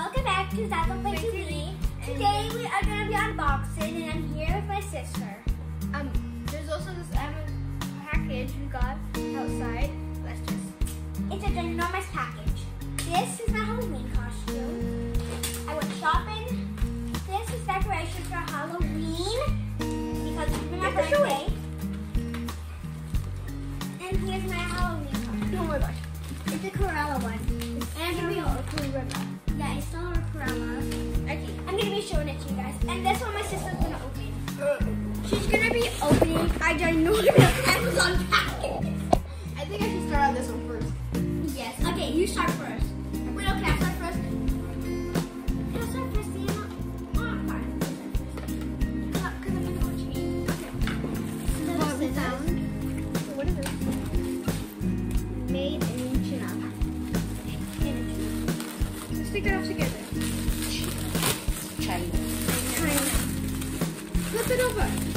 welcome back to Look Like TV. Today we are gonna be unboxing, and I'm here with my sister. Um, there's also this Amazon package we got outside. Let's just. It's a ginormous package. This is my opening a ginormous Amazon package. I think I should start on this one first. Yes. Okay, you start first. Wait, no, can I start first? Can I start first, Sienna? Oh, fine. You start first. I'm gonna watch. Okay. So What we this is found. So what is this? Made in China. Let's stick it off together. China. China. Flip it over.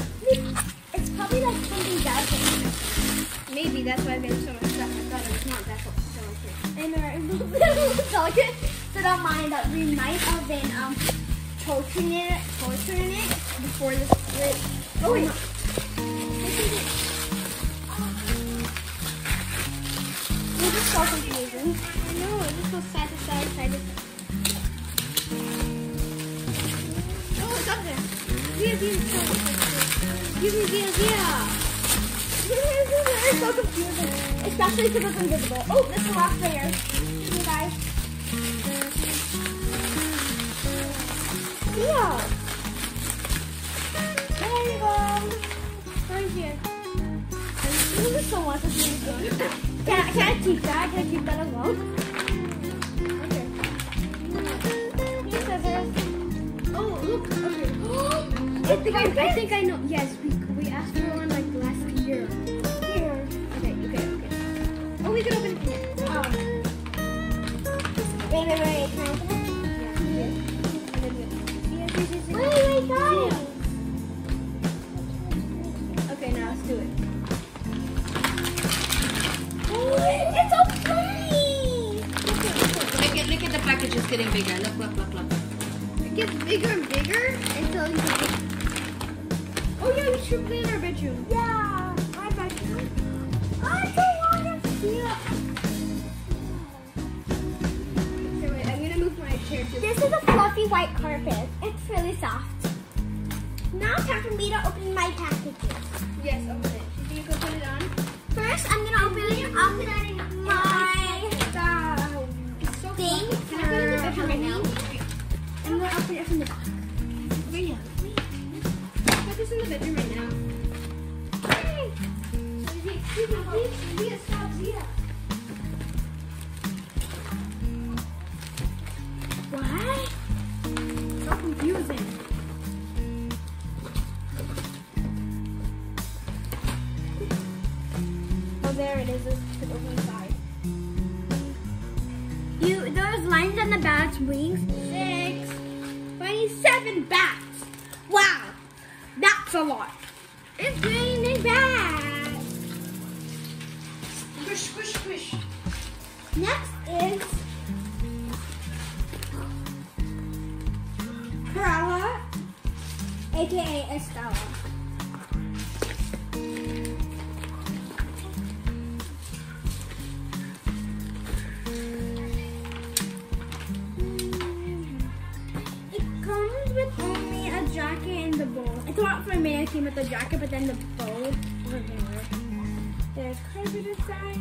That's why there's so much stuff. I thought it was not that so much. And uh, delicate. So don't mind that we might have been um torturing it, torturing it before this. Wait. Oh wait. This is so confusing. I know. It just goes side to side, side to side. Oh, it's up there. Via, via, via, via. It's so confusing, especially because it's invisible. Oh, this is the last layer. Excuse guys. Yeah. There you go. Right here. This is so much. Is. Can I, can I keep that? Can I keep that well? Okay. Oh, look. Okay. It's the I, I think I know. Yes, we, Wait, wait, wait. Can I open it? Wait, wait, guys. Okay, now let's do it. It's so pretty. Look at, look at the package is getting bigger. Look, look, look, look. It gets bigger and bigger until you. Oh yeah, we should play in our bedroom. Yeah, my bedroom. I don't want to feel. Okay, This is a fluffy white carpet. It's really soft. Now it's time for me to open my packages. Yes, open it. So you can put it on. First, I'm gonna open open my uh, It's so thing I put it in the for bedroom right now? Halloween. I'm gonna open it from the back. Wait, Put this in the bedroom right now. So. Oh, there it is. It's the open side. You, there's lines on the bat's wings. Six, 27 bats. Wow, that's a lot. It's raining bats. Squish, squish, squish. Next is aka Estella. It comes with only a jacket and the bow. I thought for minute it came with the jacket, but then the bow. There's carpet inside.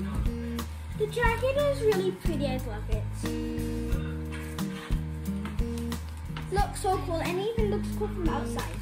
The jacket is really pretty. I love it. Looks so cool, and even looks cool from outside.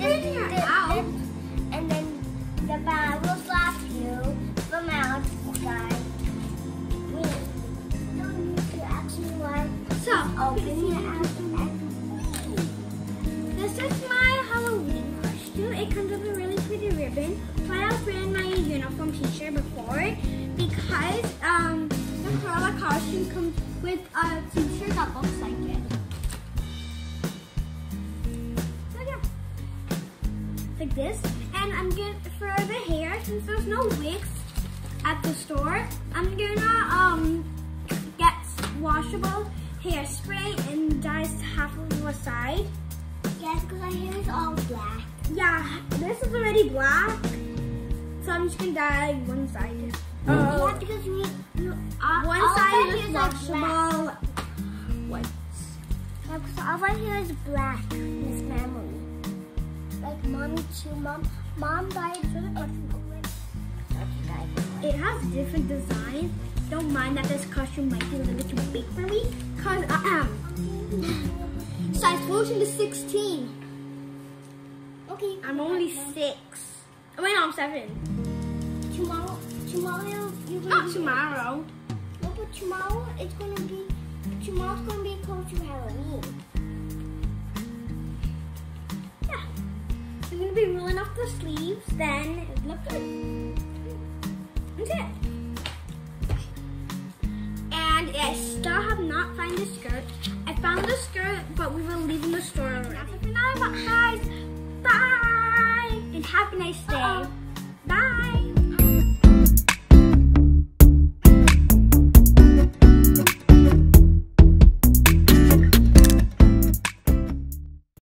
Then bring her the- out. and then the bag will slap you from outside. We don't need to actually like So, open it out This is my Halloween costume. It comes with a really pretty ribbon. But I was wearing my uniform t-shirt before because um the Cruella costume comes with a t-shirt that looks like Like this. And I'm gonna for the hair, since there's no wigs at the store, I'm gonna um get washable hairspray and dye half of the side. yes, because my hair is all black. Yeah, this is already black. So I'm just gonna dye one side. yeah, Uh, because we, we one all of side is washable. White. Yeah, because all my hair is black in this family. Like mommy too. Mom, mom dyed it. It has different designs. Don't mind that this costume might be a little bit too big for me. Cause uh, um, size 14 to 16. Okay. I'm only six. Oh wait, no, I'm seven. tomorrow. Tomorrow you're gonna Not tomorrow. No, but tomorrow it's gonna be. Tomorrow's gonna be close to Halloween. I'm gonna be rolling off the sleeves. Then it look good. That's it. And I still have not found the skirt. I found the skirt, but we were leaving the store already. That's now, guys, bye, and have a nice day. Uh-oh. Bye.